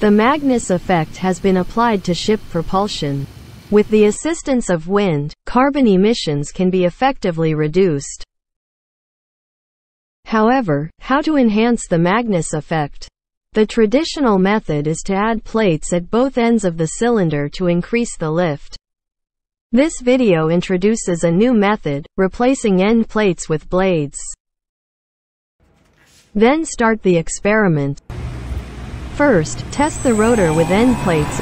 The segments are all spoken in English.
The Magnus effect has been applied to ship propulsion. With the assistance of wind, carbon emissions can be effectively reduced. However, how to enhance the Magnus effect? The traditional method is to add plates at both ends of the cylinder to increase the lift. This video introduces a new method, replacing end plates with blades. Then start the experiment. First, test the rotor with end plates.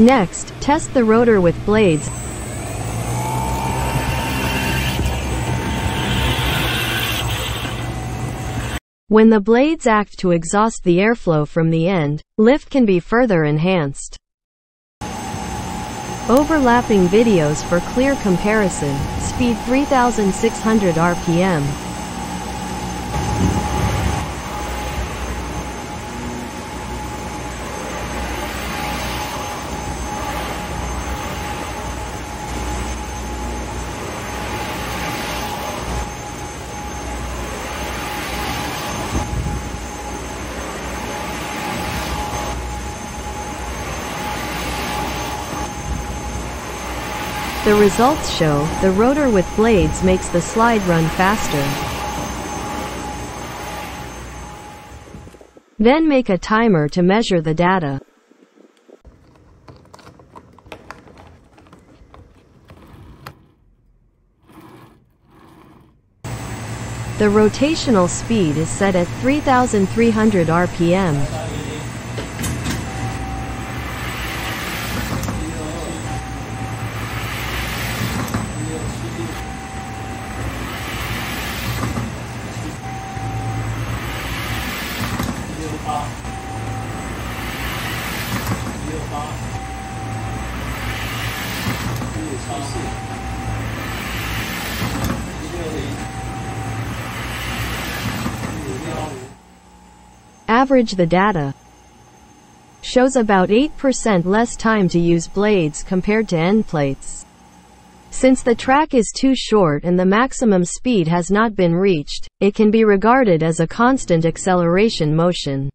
Next, test the rotor with blades. When the blades act to exhaust the airflow from the end, lift can be further enhanced. Overlapping videos for clear comparison, speed 3600 RPM. The results show, the rotor with blades makes the slide run faster. Then make a timer to measure the data. The rotational speed is set at 3300 RPM. Average the data. Shows about 8% less time to use blades compared to end plates. Since the track is too short and the maximum speed has not been reached, it can be regarded as a constant acceleration motion.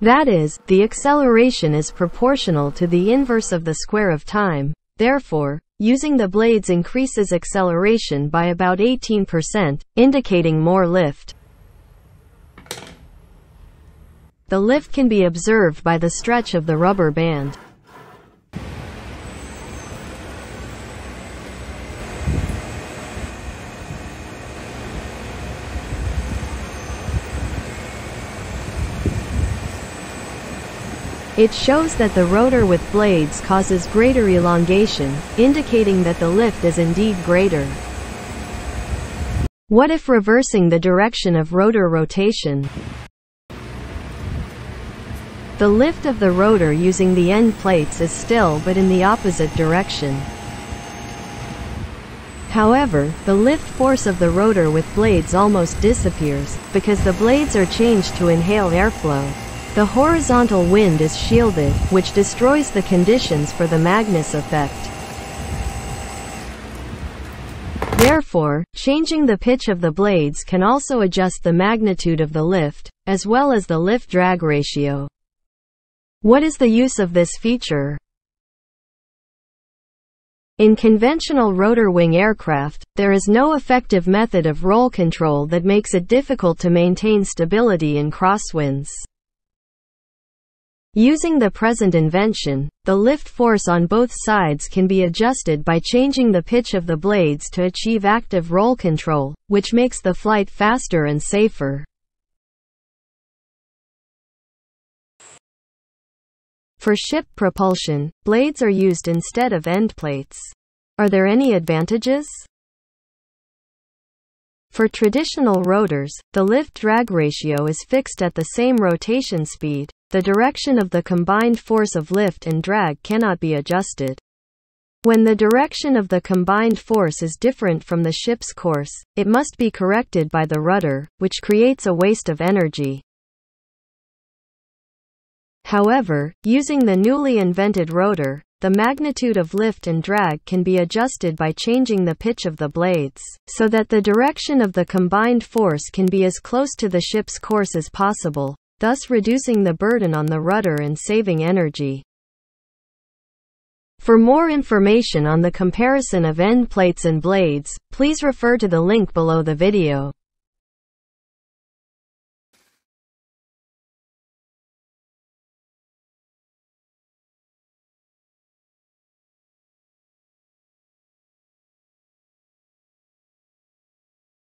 That is, the acceleration is proportional to the inverse of the square of time. Therefore, using the blades increases acceleration by about 18%, indicating more lift. The lift can be observed by the stretch of the rubber band. It shows that the rotor with blades causes greater elongation, indicating that the lift is indeed greater. What if reversing the direction of rotor rotation? The lift of the rotor using the end plates is still but in the opposite direction. However, the lift force of the rotor with blades almost disappears, because the blades are changed to inhale airflow. The horizontal wind is shielded, which destroys the conditions for the Magnus effect. Therefore, changing the pitch of the blades can also adjust the magnitude of the lift, as well as the lift-drag ratio. What is the use of this feature? In conventional rotor wing aircraft, there is no effective method of roll control that makes it difficult to maintain stability in crosswinds. Using the present invention, the lift force on both sides can be adjusted by changing the pitch of the blades to achieve active roll control, which makes the flight faster and safer. For ship propulsion, blades are used instead of end plates. Are there any advantages? For traditional rotors, the lift-drag ratio is fixed at the same rotation speed, the direction of the combined force of lift and drag cannot be adjusted. When the direction of the combined force is different from the ship's course, it must be corrected by the rudder, which creates a waste of energy. However, using the newly invented rotor, the magnitude of lift and drag can be adjusted by changing the pitch of the blades, so that the direction of the combined force can be as close to the ship's course as possible, thus reducing the burden on the rudder and saving energy. For more information on the comparison of end plates and blades, please refer to the link below the video.